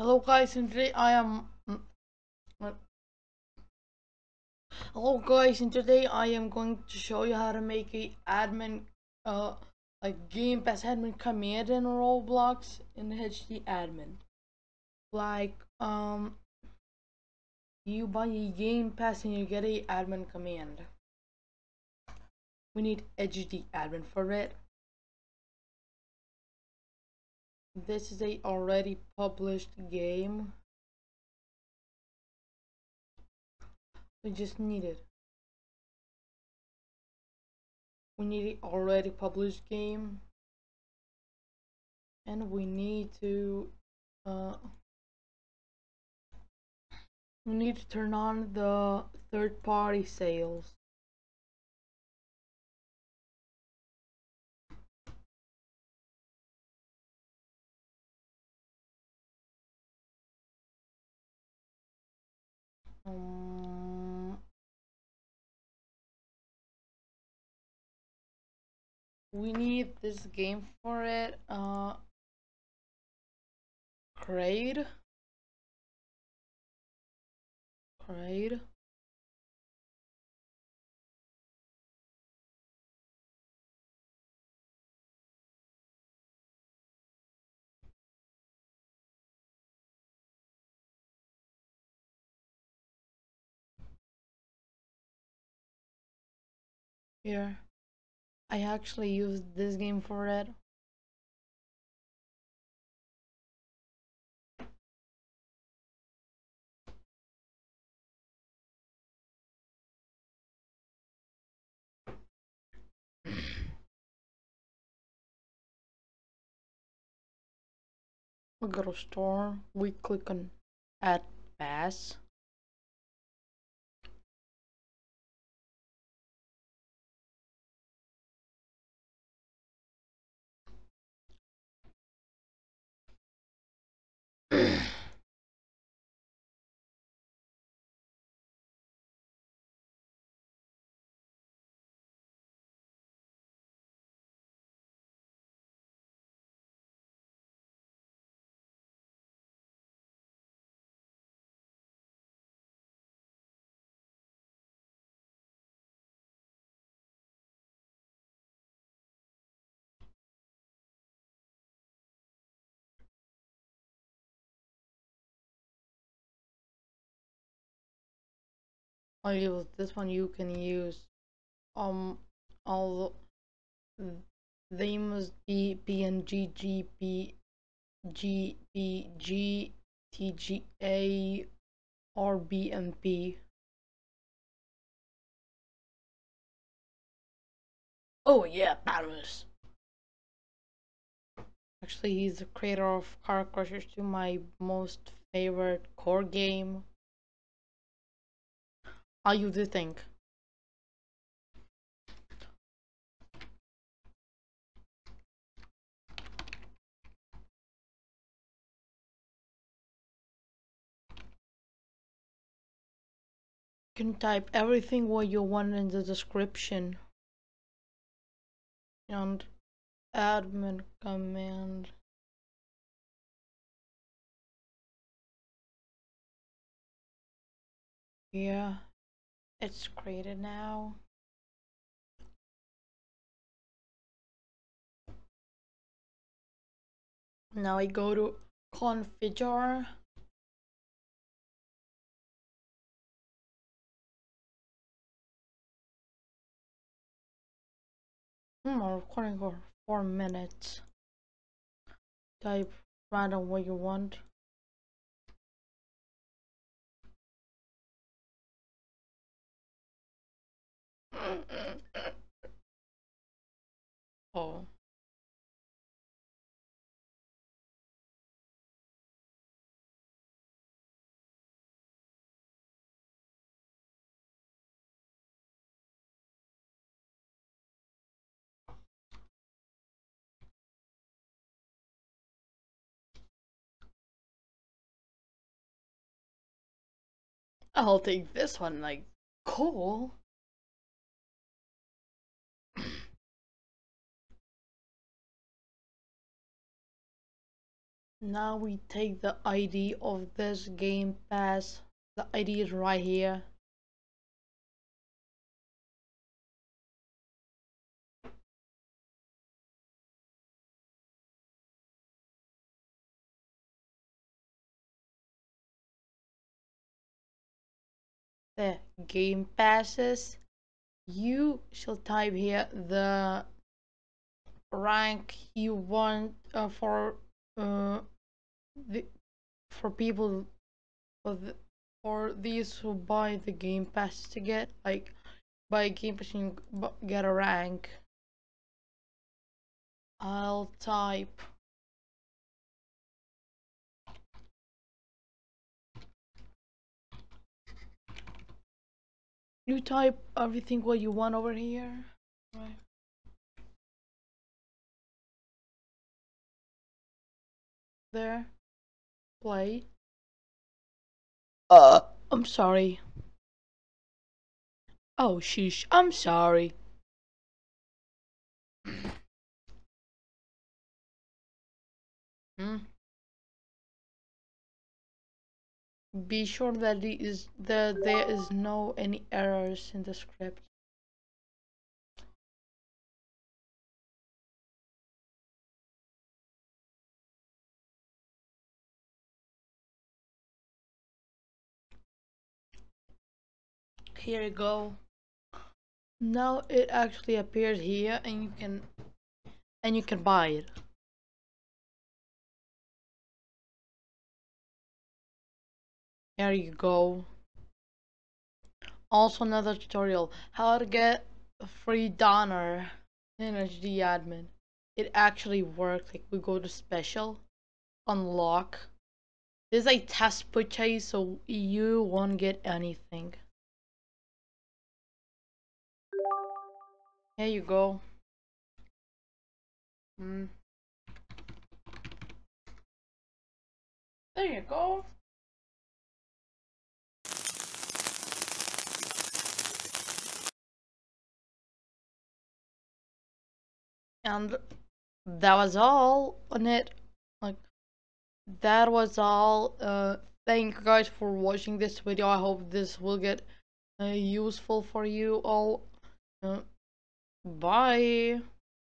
Hello guys and today I am Hello guys and today I am going to show you how to make a admin uh a game pass admin command in Roblox in HD admin. Like um you buy a game pass and you get a admin command. We need HD admin for it. This is a already published game. We just need it. We need an already published game. And we need to uh, we need to turn on the third party sales. We need this game for it. Uh, grade. Grade. Here. I actually used this game for it. we go to store, we click on add pass. Use this one you can use um all they must be PNG GP GPG TGA or BMP Oh yeah, Paris. Actually, he's the creator of Car Crushers 2, my most favorite core game. How you do think? You can type everything what you want in the description. And admin command. Yeah, it's created now. Now I go to configure. Hmm, I'm recording for four minutes. Type random what you want. Oh. I'll take this one, like, cool. Now we take the ID of this game pass. The ID is right here. the game passes you shall type here the rank you want uh, for uh, the for people for, the, for these who buy the game pass to get like buy game pass and get a rank I'll type you type everything what you want over here right there play? Uh. I'm sorry. Oh sheesh i'm sorry. Hmm. Be sure that there is that there is no any errors in the script here you go now it actually appears here and you can and you can buy it There you go. Also another tutorial, how to get free donor in HD admin. It actually worked, like we go to special, unlock. This is a test purchase, so you won't get anything. Here you go. Hmm. There you go. and that was all on it like that was all uh thank you guys for watching this video i hope this will get uh, useful for you all uh, bye